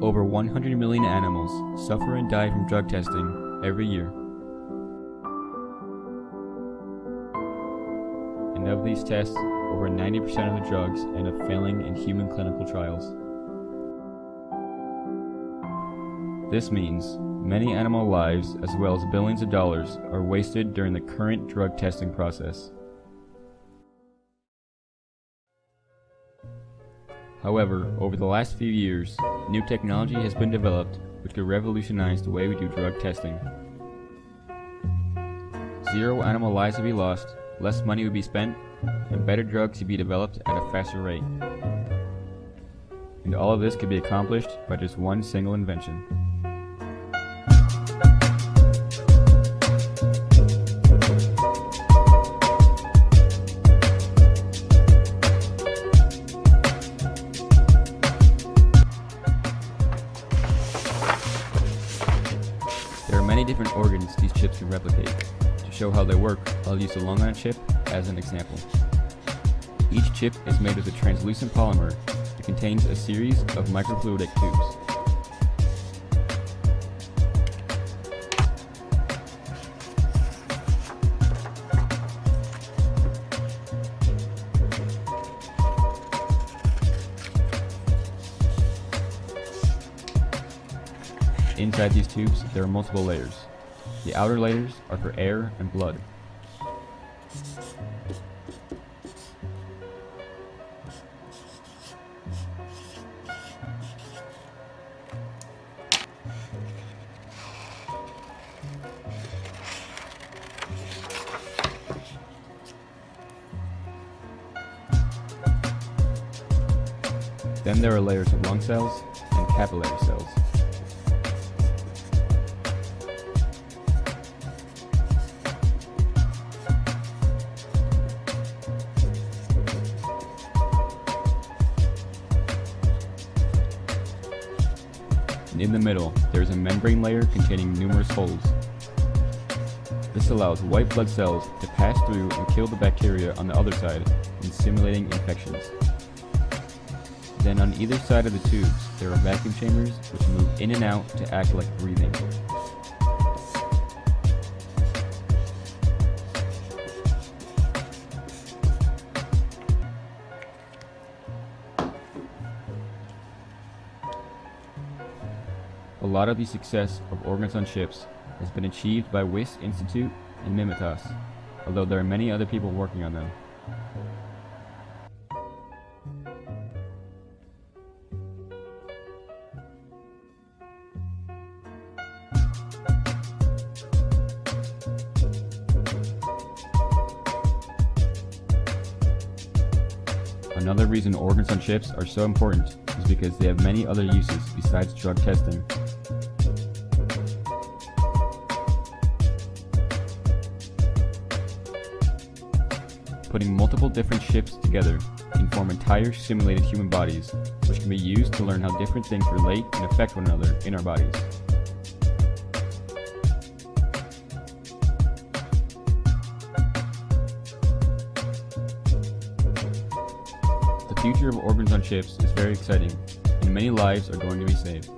Over 100 million animals suffer and die from drug testing every year. And of these tests, over 90% of the drugs end up failing in human clinical trials. This means many animal lives, as well as billions of dollars, are wasted during the current drug testing process. However, over the last few years, new technology has been developed which could revolutionize the way we do drug testing. Zero animal lives would be lost, less money would be spent, and better drugs would be developed at a faster rate. And all of this could be accomplished by just one single invention. Organs these chips can replicate. To show how they work, I'll use the lung-on-chip as an example. Each chip is made of a translucent polymer that contains a series of microfluidic tubes. Inside these tubes, there are multiple layers. The outer layers are for air and blood. Then there are layers of lung cells and capillary cells. And in the middle, there is a membrane layer containing numerous holes. This allows white blood cells to pass through and kill the bacteria on the other side, in simulating infections. Then on either side of the tubes, there are vacuum chambers which move in and out to act like breathing. Lot of the success of organs on chips has been achieved by Wyss Institute and Mimetas, although there are many other people working on them. Another reason organs on chips are so important is because they have many other uses besides drug testing. Putting multiple different chips together can form entire simulated human bodies, which can be used to learn how different things relate and affect one another in our bodies. The future of organs on chips is very exciting, and many lives are going to be saved.